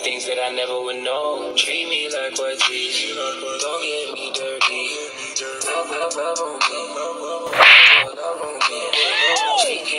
things that I never would know. Treat me like what's easy. Don't get me dirty. Love, love, love on me. Love, love on me. Me